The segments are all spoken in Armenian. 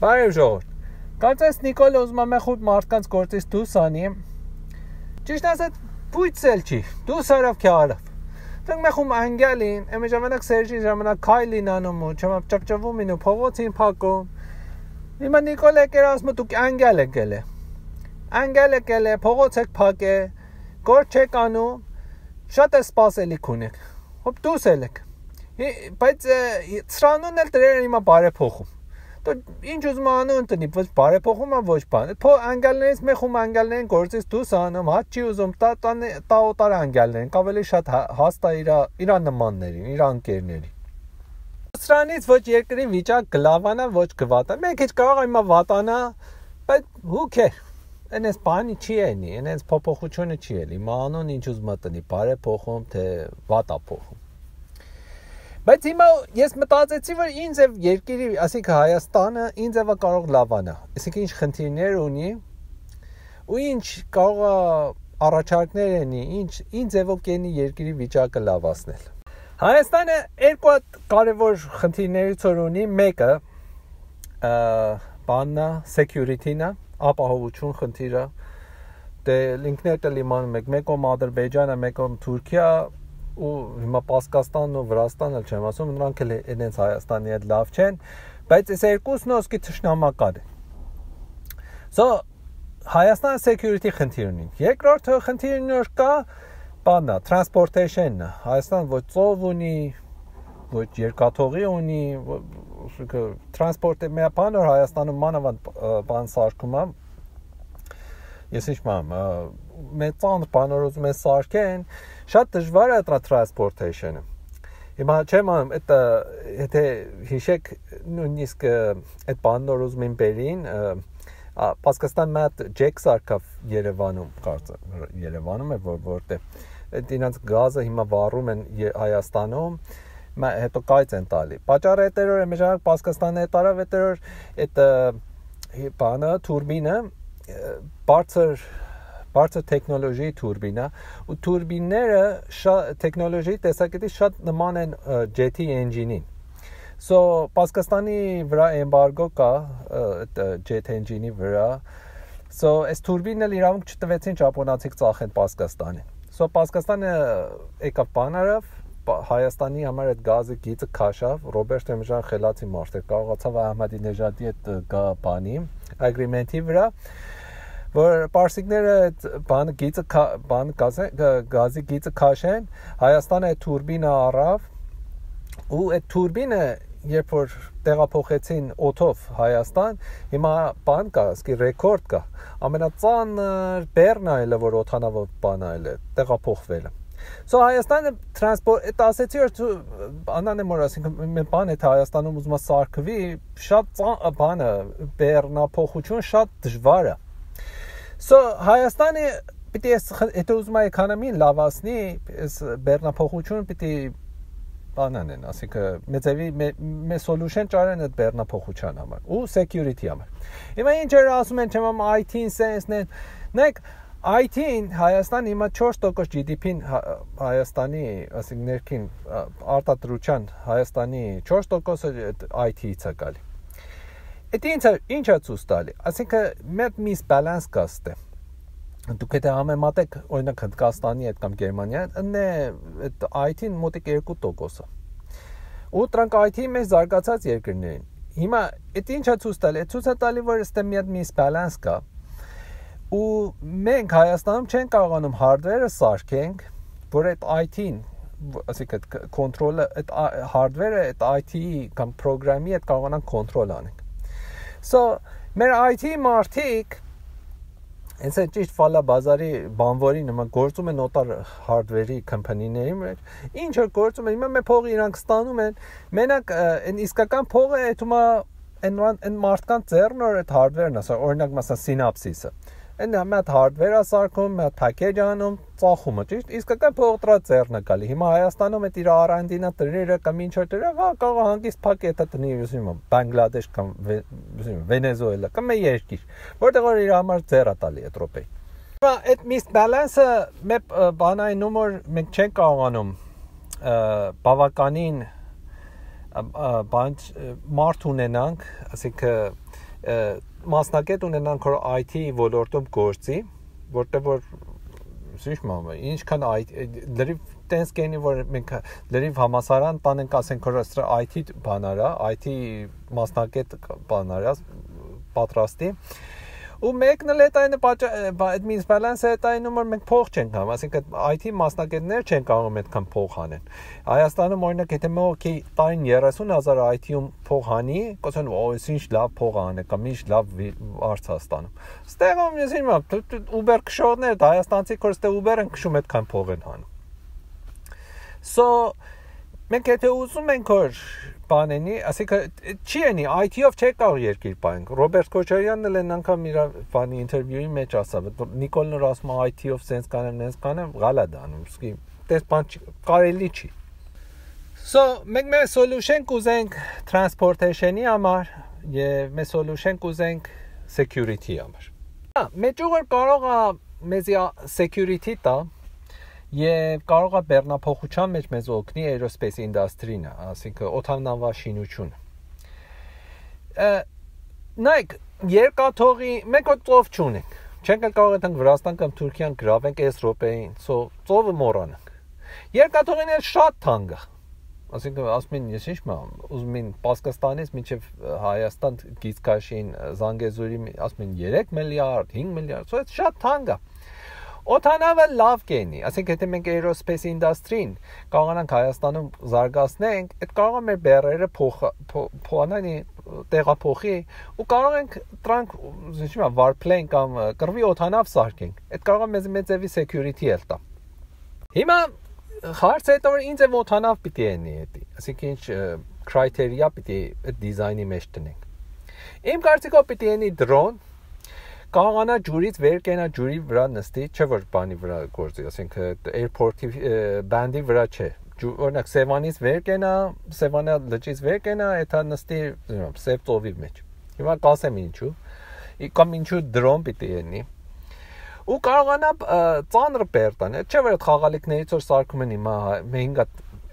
Բարև ժողովուրդ։ Կարծես Նիկոլը ուզում է մեխ ու մարդկանց գործից դուրս անի։ Ճիշտ ասած, փույցել չի։ Դուրս արավ քյալավ։ Դուք մեխում անգալին, ըմե ժամանակ Սերժի ժամանակ Քայլին անում ու չեմ ճպճվում ինու փողոցին փակում։ Հիմա Նիկոլը կեր ասում դուք անգալ եք գելե։ Անգալ եք գելե, փողոց եք փակե, գործ չեք անում, շատ է սпасելի քունեք։ Հոբ դուրս ելեք։ Բայց ծրանուն էլ դրերը հիմա բարեփոխում ինչ ուզում անում ընտնի, ոչ բարեփոխում ան ոչ բան։ Փո անգալներից մեխ ու անգալներին գործից դուս անում, հա չի ուզում տա տա օտար անգալներին, ավելի շատ հա, հաստա իր իր նմաններին, իր անկերներին։ Սրանից ոչ երկրի վիճակ գլավանա, ոչ գվատա։ Մենք էլ կարող այմա վատանա, բայց who care։ Այնես բանի չի էնի, այնես փոփոխությունը չի էլի։ Մանոն ինչ ուզում է տնի, բարեփոխում թե վատա փոխում։ Բայց հիմա ես մտածեցի, որ ինձ եւ երկիրի, ասիկ Հայաստանը ինձ եւա կարող լավանա։ Իսկ ինչ խնդիրներ ունի ու ինչ կարող առաջարկներ ունի, ինչ ինձ եւով կենի երկիրի վիճակը լավացնել։ Հայաստանը երկու կարևոր խնդիրներից ունի, մեկը բաննա, security-նա, ապահովություն խնդիրը։ Դե լինքներն էլ իմանում եք, մեկում Ադրբեջանը, մեկում Թուրքիա, ու հիմա Պասկաստանն ու Վրաստանն էլ չեմ ասում, նրանք էլ այնենց Հայաստանի հետ լավ չեն, բայց այս երկուսն ոսկի ճշնամակար է։ So Հայաստանը security խնդիր ունի։ Երկրորդ խնդիրն որ կա, բանա, transportation-ը։ Հայաստան ոչ ծով ունի, ոչ երկաթողի ունի, ուսուցքը տրանսպորտը մի բան որ Հայաստանում մանավանդ բան սարքում է ես ինչ մամ մեծան բանորոց մեզ սարքեն շատ դժվար է դա տրանսպորտեյշնը Հիմա չեմ անում, այդ եթե հիշեք նույնիսկ այդ բանորոզ մենբերին Պասկաստան մատ ջեքս արկավ Երևանում կարծը Երևանում է որ որտեղ այդ ինձ գազը հիմա վառում են Հայաստանում մա հետո կայծ են տալի պատճառը հետերոր է մեջը Պասկաստանը տարավ հետերոր այդ բանը турբինը բարձր բարձր տեխնոլոգիայի турբինա ու турբինները շատ տեխնոլոգիայի տեսակետից շատ նման են ջեթի engine-ին So Պակիստանի վրա embargo կա jet engine-ի վրա So այս турբինն էլ իրանք չտվեցին ճապոնացիք ծախեն Պակիստանին So Պակիստանը եկավ բանարավ Հայաստանի համար այդ գազը գիծը քաշավ Ռոբերտ Թեմջան խելացի մարդ էր կարողացավ Ահմադինեջադի այդ գա բանի agreement-ի վրա որ պարսիկները այդ բան գիծը բան գազը գազի գիծը քաշեն, Հայաստանը այդ турբինը առավ ու այդ турբինը երբ որ տեղափոխեցին օթով Հայաստան, հիմա բան կա, ասկի ռեկորդ կա։ Ամենածանր Բեռնայելը, որ օթանավով բանայել է, տեղափոխվել է։ So Հայաստանը տրանսպորտ այդ ասեցի որ անանը մոր ասինքն մի բան է Հայաստանում ուզում է սարքվի, շատ բանը Բեռնափոխություն շատ դժվար է։ So Հայաստանը պիտի ես հետո ուզում եմ էկոնոմին լավացնի, այս բեռնափոխություն պիտի բանան են, ասիկը մեծևի մե սոլյուշն ճարեն այդ բեռնափոխության համար ու security համար։ Հիմա ինչ էր ասում են, չեմ IT-ին sense-ն են, նայեք IT-ին Հայաստան հիմա 4% GDP-ին Հայաստանի, ասենք ներքին արտադրության Հայաստանի 4%-ը IT-ից է գալի։ Այդ ինչը ինչա ցույց տալի։ Այսինքն մեր միս բալանս կաստը դուք եթե համեմատեք օրինակ Հնդկաստանի հետ կամ Գերմանիա, ընե այդ IT-ն մոտիկ 2%-ը։ Ու դրանք IT-ի մեջ զարգացած երկրներ են։ Հիմա այդ ինչա ցույց տալի։ Ցույց է տալի, որ ըստե մի հատ միս բալանս կա։ Ու մենք Հայաստանում չենք կարողանում hardware-ը սարքենք, որ այդ IT-ն ասիկա կոնտրոլը այդ hardware-ը այդ IT-ի կամ ծրագրի հետ կարողանան կոնտրոլ անենք So մեր IT մարդիկ Հենց է ճիշտ ֆալա բազարի բանվորի նման գործում են օտար hardware-ի կամպանիների մեջ։ Ինչ որ գործում են, հիմա մեր փողը իրանք ստանում են։ Մենակ այն իսկական փողը այդումա այն այն մարդկանց ձեռն որ այդ hardware-ն ասա, օրինակ մասա Synapsis-ը Այն մի հատ hardware-ը սարքում, մի հատ package անում, ծախումը, ճիշտ։ Իսկական փողտրա ծերնը գալի։ Հիմա Հայաստանում այդ իր առանդինա տրերը կամ ինչ որ տրերը, հա կարող հանգիստ այդ տնի ուսումը, Բանգլադեշ կամ ուսումը, Վենեսուելա կամ մի երկիր, որտեղ որ իր համար ծերա տալի այդ ռոպեի։ Հիմա այդ միս բալանսը մեր բանային նոմոր մենք չենք կարողանում բավականին բան մարդ ունենանք, ասենք մասնակետ ունենանք որ IT ոլորտում գործի, որտեղ որ սիշ մամա, ինչքան IT լրիվ տենց կենի որ մենք լրիվ համասարան տանենք ասենք որ սրա IT բանարա, IT մասնակետ բանարա պատրաստի ու մեկն էլ այդ այն այդ մինս բալանսը այդ այն որ մենք փող չենք համ, ասինքն IT մասնակիցներ չեն կարող այդքան փող հանեն։ Հայաստանում օրինակ եթե մոքի տային 30000 IT-ում փող հանի, կասեն օ, ինչ լավ փող անը կամ ինչ լավ արցաստանում։ Ստեղում ես հիմա Uber քշողներ, հայաստանցի կորստե Uber-ն քշում այդքան փող են հանում։ So մենք եթե ուզում ենք որ բանենի, ասիկա չի անի IT-ով չէ կարող երկիր պայենք։ Ռոբերտ Քոչարյանն էլ են անգամ իր բանի ինտերվյուի մեջ ասավ, Նիկոլն ասում է IT-ով սենց կանեմ, նենց կանեմ, գալա դանում։ Իսկի դες բան կարելի չի։ So, մենք մեր solution կուզենք transportation-ի համար եւ մեր solution կուզենք security-ի համար։ Հա, մեջուր կարող է մեզի security տա, եւ կարող է բեռնափոխության մեջ մեզ օգնի aerospace industry-ն, ասինքն օթանավաշինությունը։ Նայեք, երկաթողի մենք ծով չունենք։ Չենք կարող այդտեղ Վրաստան կամ Թուրքիան գրավենք այս րոպեին, ծովը մոռանանք։ Երկաթողին էլ շատ թանկ է։ Ասինքն ասում են, ես ինչ մամ, ուզում են Պասկաստանից մինչև Հայաստան գիծքաշին Զանգեզուրի ասում են 3 միլիարդ, 5 միլիարդ, սա շատ թանկ է։ Օթանավը լավ կենի, ասենք եթե մենք aerospace industry-ին կարողանանք Հայաստանում զարգացնենք, այդ կարող է մեր բեռերը փոխանանի տեղափոխի ու կարող ենք տրանք, ինչի՞ warplane կամ կռվի օթանավ սարքենք։ Այդ կարող է մեզ մեծևի security էլ տա։ Հիմա հարցը որ ինձ է օթանավ պիտի անի էդի, ասենք ինչ criteria պիտի այդ դիզայնի մեջ տնենք։ Իմ կարծիքով պիտի անի drone կարողանա ջուրից վեր կենա ջուրի վրա նստի, չէ որ բանի վրա գործի, ասենք airport-ի բանդի վրա չէ։ Օրինակ Սևանից վեր կենա, Սևանա լճից վեր կենա, էթա նստի, սև ծովի մեջ։ Հիմա կասեմ ինչու։ Կամ ինչու դրոն պիտի ելնի ու կարողանա ծանր բերտան։ Չէ՞ որ այդ խաղալիքներից որ սարքում են հիմա մենք հա,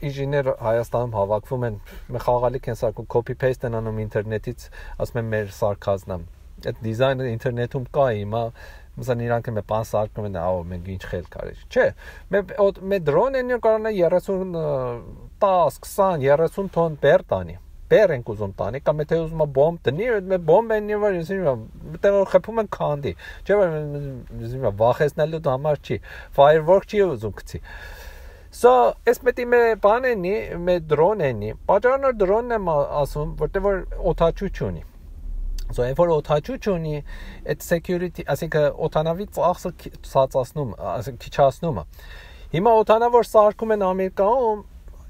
ինժեներ Հայաստանում հավաքվում են, մի խաղալիք են սարքում, copy paste են անում ինտերնետից, ասում են մեր սարքազնամ այդ դիզայնը ինտերնետում կա հիմա մսան իրանք մե բան սարքում են ահա մենք ինչ խել կարի չէ մե մե դրոնն են կարողանա 30 10 20 30 տոն բեր տանի բեր են ուզում տանի կամ եթե ուզում է բոմբ տնի մե բոմբ են եւ ես մտեղ խփում են քանդի չէ ես վախեցնելու համար չի firework չի ուզում գցի So, ես պետք է մե բանենի, մե դրոնենի։ Պատճառն է դրոնն եմ ասում, որտեղ որ օթաչու չունի։ So երբ որ օթաչու չունի, այդ security, ասինքն օթանավի ծախսը ցածացնում, ասենք քիչացնում է։ Հիմա օթանավոր սարքում են Ամերիկայում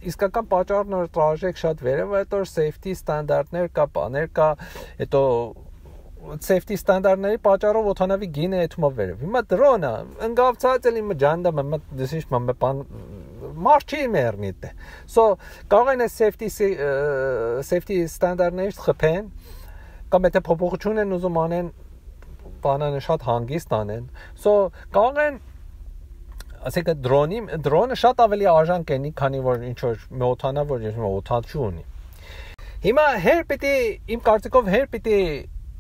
իսկական պատճառն որ տրաժեք շատ վերև, այդ որ safety ստանդարտներ կա, բաներ կա, հետո safety ստանդարտների պատճառով օթանավի գինը էթումա վերև։ Հիմա դրոնը ընկավցած էլի մջանդա մը դեսիշ մը բան մարչի մերնի դե։ So կարող են safety safety ստանդարտներ խփեն կամ եթե փոփոխություն են ուզում անեն բանանը շատ հանգիստ անեն so կարող են ասենք դրոնի դրոնը շատ ավելի արժան կենի քանի որ ինչ որ մոթանա որ ես օթանչու ունի հիմա հեր պիտի իմ կարծիքով հեր պիտի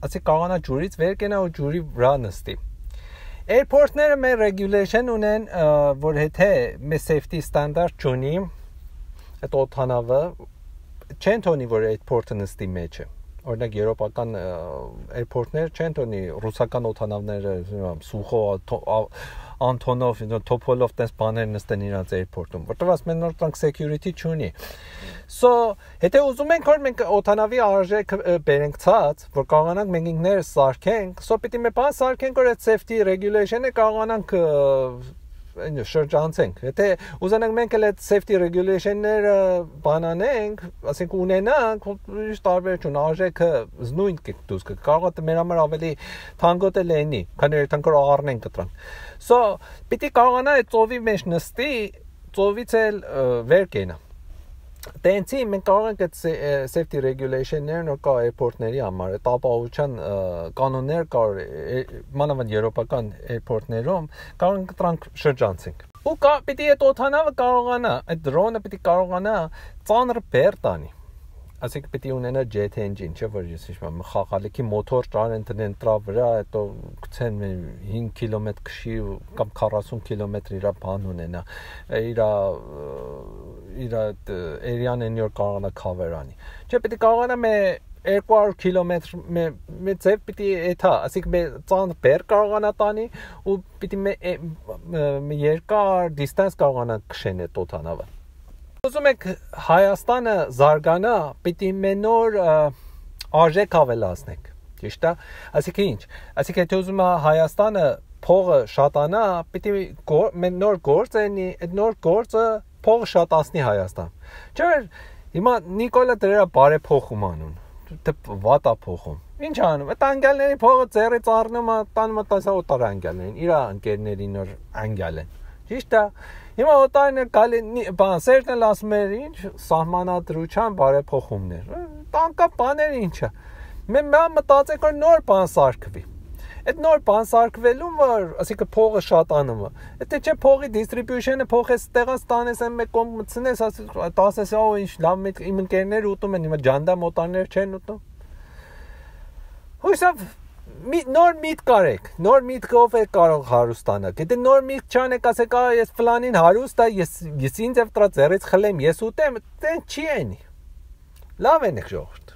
ասենք կարողանա ջուրից վեր կենա ու ջուրի վրա նստի Airport-ները մեր regulation ունեն, որ եթե մեր safety standard չունի, այդ օթանավը չեն թողնի որ airport-ը նստի մեջը օրինակ եվրոպական էրպորտներ չեն տոնի ռուսական օթանավները սուխո Անտոնով, Տոպոլով տես բաներ նստեն իրանց էրպորտում, որտեղ ասում են նոր տրանք security չունի։ So, եթե ուզում ենք որ մենք օթանավի արժեք բերենք ցած, որ կարողանանք մենք ինքներս սարքենք, so պիտի մի բան սարքենք, որ այդ safety regulation-ը կարողանանք շրջանցենք։ Եթե ուզենանք մենք էլ այդ safety regulation-ները բանանենք, ասենք ունենանք, ինչ տարբերություն արժեքը նույն դուս կարող է մեր համար ավելի թանկոտ է լինի, քանի որ թանկոր առնենք կտրանք։ So, պիտի կարողանա այդ ծովի մեջ նստի, ծովից էլ վեր կենա Տենցի մենք կարող ենք այդ safety regulation-ներն ու կա airport-ների համար, այդ ապահովության կանոններ կար մանավանդ եվրոպական airport-ներում կարող ենք դրանք շրջանցենք։ Ու կա պիտի այդ օթանավը կարողանա, այդ drone-ը պիտի կարողանա ծանր բեր տանի։ ասիկ պիտի ունենա jet engine, չէ՞ որ ես հիշում եմ խաղալիքի մոտոր ճարեն դնեն դրա վրա, հետո գցեն 5 կիլոմետր քշի կամ 40 կիլոմետր իր բան ունենա։ Իր իր area-ն են որ կարողանա cover անի։ Չէ, պիտի կարողանա մե 200 կիլոմետր մե ձև պիտի էթա, ասիկ մե ծան բեր կարողանա տանի ու պիտի մե երկար դիստանս կարողանա քշեն այդ օտանավը։ Ուզում եք Հայաստանը զարգանա, պիտի մենոր արժեք ավելացնենք։ Ճիշտ է։ Այսինքն ինչ։ Այսինքն եթե ուզում է Հայաստանը փողը շատանա, պիտի նոր գործ անի, այդ նոր գործը փողը շատացնի Հայաստան։ Չէ՞ հիմա Նիկոլա դրա բարեփոխում անուն դե վատա փոխում։ Ինչ անում։ Այդ անգալների փողը ծերից առնում է, տանում է տասա օտար անգալներին։ Իրա անկերների նոր անգալ են։ Ճիշտ է։ Հիմա օտարն է գալի, բան, սերն էլ ասում էր ինչ սահմանադրության բարեփոխումներ։ Տանկա բաներ ինչա։ Մենք մտածենք որ նոր բան սարքվի այդ նոր բան սարքվելուն որ ասիկա փողը շատանում է եթե չէ փողի distribution-ը փողես տեղած տանես այն մեկ կողմ մցնես ասես օ ինչ լավ մեկ իմ ընկերներ ուտում են հիմա ջանդա մոտաներ չեն ուտում հույսով մի նոր միտ կարեք նոր միտքով է կարող հարուստանալ եթե նոր միտք չանեք ասեք ա ես ֆլանին հարուստ է ես ես ինձ եւ տրա ձեռից խլեմ ես ուտեմ դեն չի անի լավ են եք ժողովուրդ